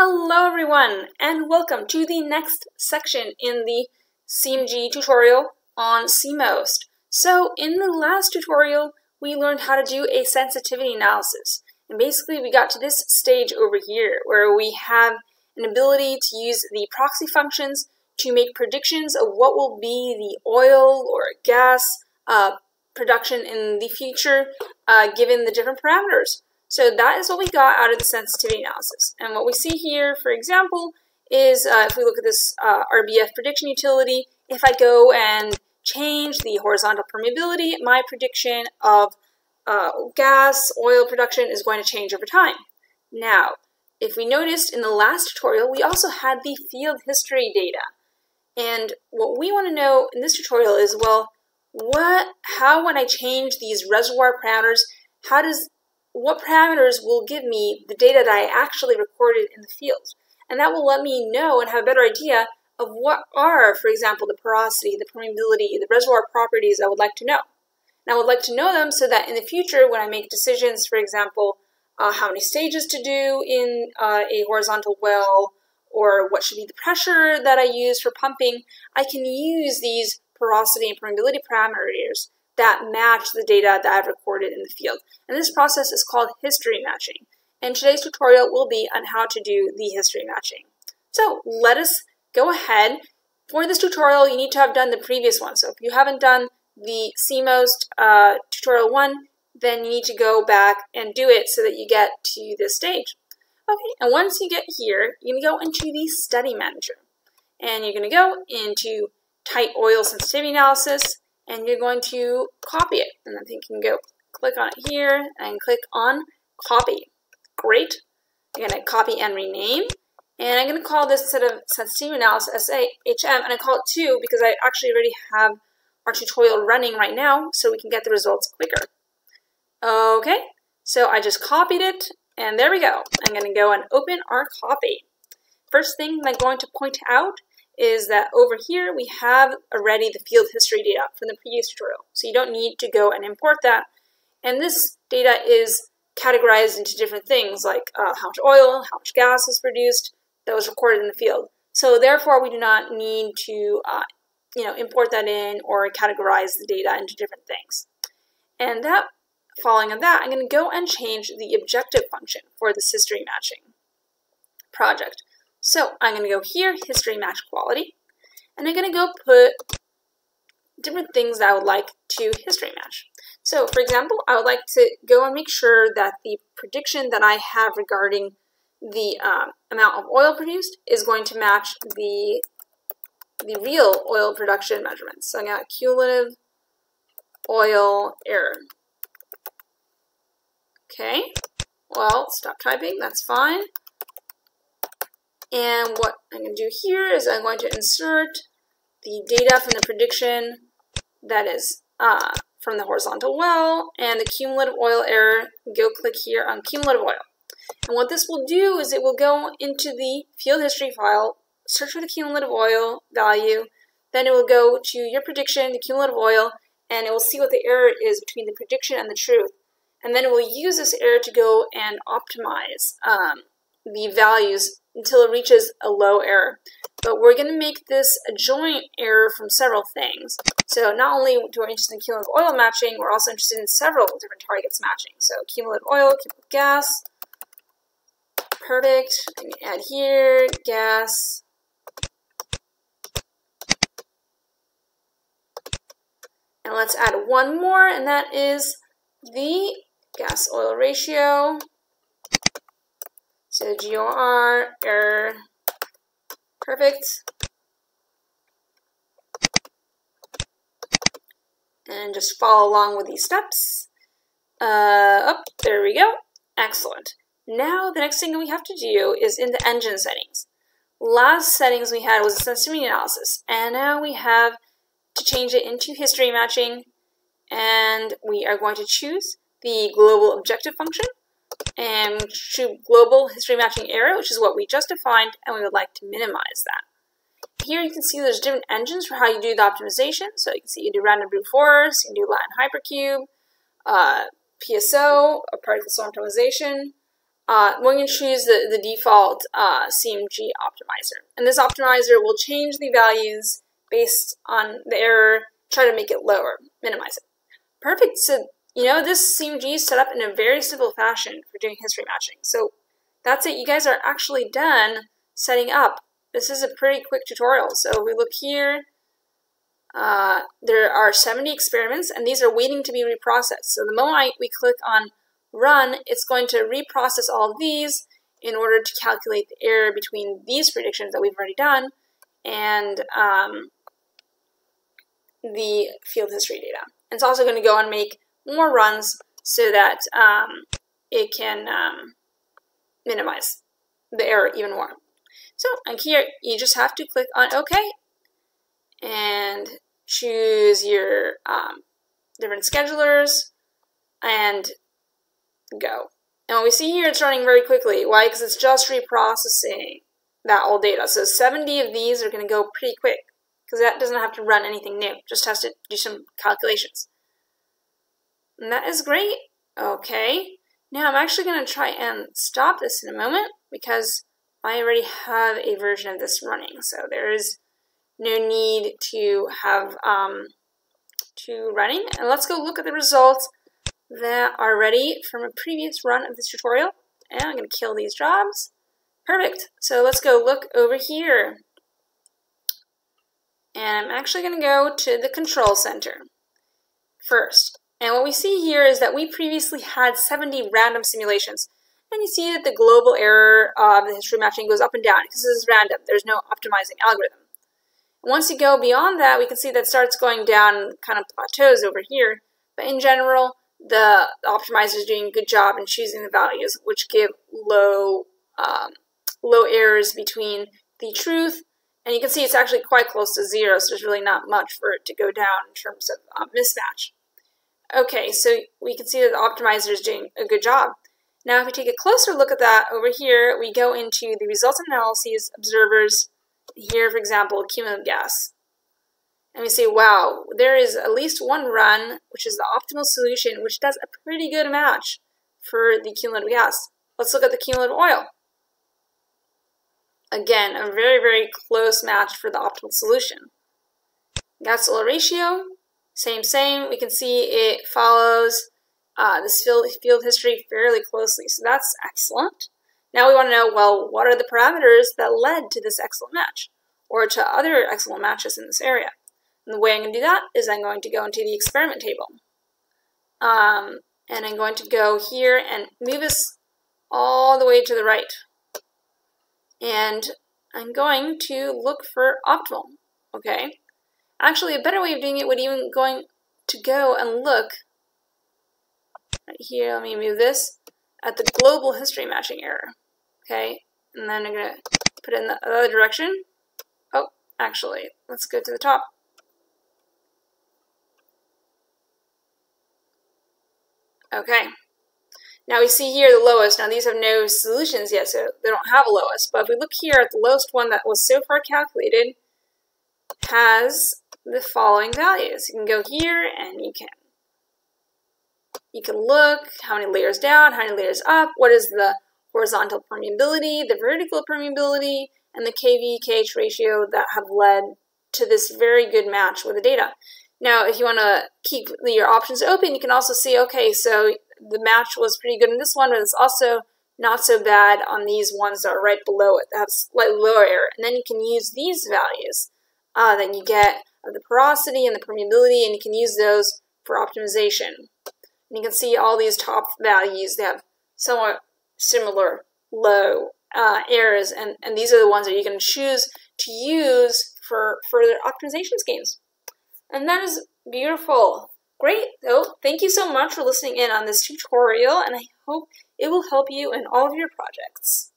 Hello everyone and welcome to the next section in the CMG tutorial on CMOST. So in the last tutorial we learned how to do a sensitivity analysis and basically we got to this stage over here where we have an ability to use the proxy functions to make predictions of what will be the oil or gas uh, production in the future uh, given the different parameters. So that is what we got out of the sensitivity analysis. And what we see here, for example, is uh, if we look at this uh, RBF prediction utility, if I go and change the horizontal permeability, my prediction of uh, gas, oil production is going to change over time. Now, if we noticed in the last tutorial, we also had the field history data. And what we want to know in this tutorial is, well, what, how when I change these reservoir parameters, how does what parameters will give me the data that I actually recorded in the field. And that will let me know and have a better idea of what are, for example, the porosity, the permeability, the reservoir properties I would like to know. And I would like to know them so that in the future, when I make decisions, for example, uh, how many stages to do in uh, a horizontal well, or what should be the pressure that I use for pumping, I can use these porosity and permeability parameters that match the data that I've recorded in the field. And this process is called history matching. And today's tutorial will be on how to do the history matching. So let us go ahead. For this tutorial, you need to have done the previous one. So if you haven't done the CMOST uh, tutorial one, then you need to go back and do it so that you get to this stage. Okay, and once you get here, you're to go into the study manager. And you're going to go into tight oil sensitivity analysis, and you're going to copy it. And I think you can go click on it here and click on copy. Great. I'm going to copy and rename. And I'm going to call this set of sensitivity analysis SAHM, and I call it 2 because I actually already have our tutorial running right now so we can get the results quicker. Okay, so I just copied it, and there we go. I'm going to go and open our copy. First thing I'm going to point out is that over here we have already the field history data from the previous tutorial. So you don't need to go and import that. And this data is categorized into different things like uh, how much oil, how much gas is produced that was recorded in the field. So therefore we do not need to uh, you know, import that in or categorize the data into different things. And that, following on that, I'm going to go and change the objective function for this history matching project. So I'm going to go here, history match quality, and I'm going to go put different things that I would like to history match. So for example, I would like to go and make sure that the prediction that I have regarding the um, amount of oil produced is going to match the the real oil production measurements. So I got cumulative oil error. Okay, well, stop typing, that's fine. And what I'm going to do here is I'm going to insert the data from the prediction that is uh, from the horizontal well and the cumulative oil error. Go click here on cumulative oil. And what this will do is it will go into the field history file, search for the cumulative oil value, then it will go to your prediction, the cumulative oil, and it will see what the error is between the prediction and the truth. And then it will use this error to go and optimize um, the values until it reaches a low error. But we're going to make this a joint error from several things. So not only do we're interested in cumulative oil matching, we're also interested in several different targets matching. So cumulative oil, cumulative gas, perfect. add here, gas, And let's add one more, and that is the gas oil ratio. So GOR, error, perfect. And just follow along with these steps. Uh, up, oh, there we go. Excellent. Now the next thing we have to do is in the engine settings. Last settings we had was a sensitivity analysis, and now we have to change it into history matching, and we are going to choose the global objective function and to global history matching error, which is what we just defined, and we would like to minimize that. Here you can see there's different engines for how you do the optimization. So you can see you do random brute force, you can do Latin hypercube, uh, PSO, a particle swarm optimization, uh, we're going to choose the, the default uh, CMG optimizer. And this optimizer will change the values based on the error, try to make it lower, minimize it. Perfect. So, you know, this CMG is set up in a very simple fashion for doing history matching. So that's it. You guys are actually done setting up. This is a pretty quick tutorial. So we look here. Uh, there are 70 experiments, and these are waiting to be reprocessed. So the moment we click on run, it's going to reprocess all of these in order to calculate the error between these predictions that we've already done and um, the field history data. It's also going to go and make more runs so that um, it can um, minimize the error even more. So and here you just have to click on OK and choose your um, different schedulers and go. And what we see here, it's running very quickly. Why? Because it's just reprocessing that old data. So 70 of these are going to go pretty quick because that doesn't have to run anything new. Just has to do some calculations. And that is great. Okay. Now I'm actually going to try and stop this in a moment because I already have a version of this running. So there is no need to have um, to running. And let's go look at the results that are ready from a previous run of this tutorial. And I'm going to kill these jobs. Perfect. So let's go look over here. And I'm actually going to go to the control center first. And what we see here is that we previously had 70 random simulations. And you see that the global error of the history matching goes up and down because this is random. There's no optimizing algorithm. Once you go beyond that, we can see that starts going down kind of plateaus over here. But in general, the optimizer is doing a good job in choosing the values which give low um, low errors between the truth and you can see it's actually quite close to zero so there's really not much for it to go down in terms of um, mismatch okay so we can see that the optimizer is doing a good job now if we take a closer look at that over here we go into the results analyses observers here for example cumulative gas and we say, wow, there is at least one run, which is the optimal solution, which does a pretty good match for the cumulative gas. Let's look at the cumulative oil. Again, a very, very close match for the optimal solution. Gas oil ratio, same, same. We can see it follows uh, this field, field history fairly closely, so that's excellent. Now we want to know, well, what are the parameters that led to this excellent match, or to other excellent matches in this area? And the way I'm going to do that is I'm going to go into the experiment table. Um, and I'm going to go here and move this all the way to the right. And I'm going to look for optimal, okay? Actually, a better way of doing it would even going to go and look right here, let me move this, at the global history matching error, okay? And then I'm to put it in the other direction. Oh, actually, let's go to the top. Okay. Now we see here the lowest. Now these have no solutions yet, so they don't have a lowest. But if we look here at the lowest one that was so far calculated, has the following values. You can go here and you can you can look how many layers down, how many layers up, what is the horizontal permeability, the vertical permeability, and the KV-KH ratio that have led to this very good match with the data. Now, if you want to keep your options open, you can also see, okay, so the match was pretty good in this one, but it's also not so bad on these ones that are right below it that have slightly lower error. And then you can use these values uh, that you get of the porosity and the permeability, and you can use those for optimization. And you can see all these top values, they have somewhat similar low uh, errors, and, and these are the ones that you can choose to use for further optimization schemes. And that is beautiful. Great, though. Thank you so much for listening in on this tutorial, and I hope it will help you in all of your projects.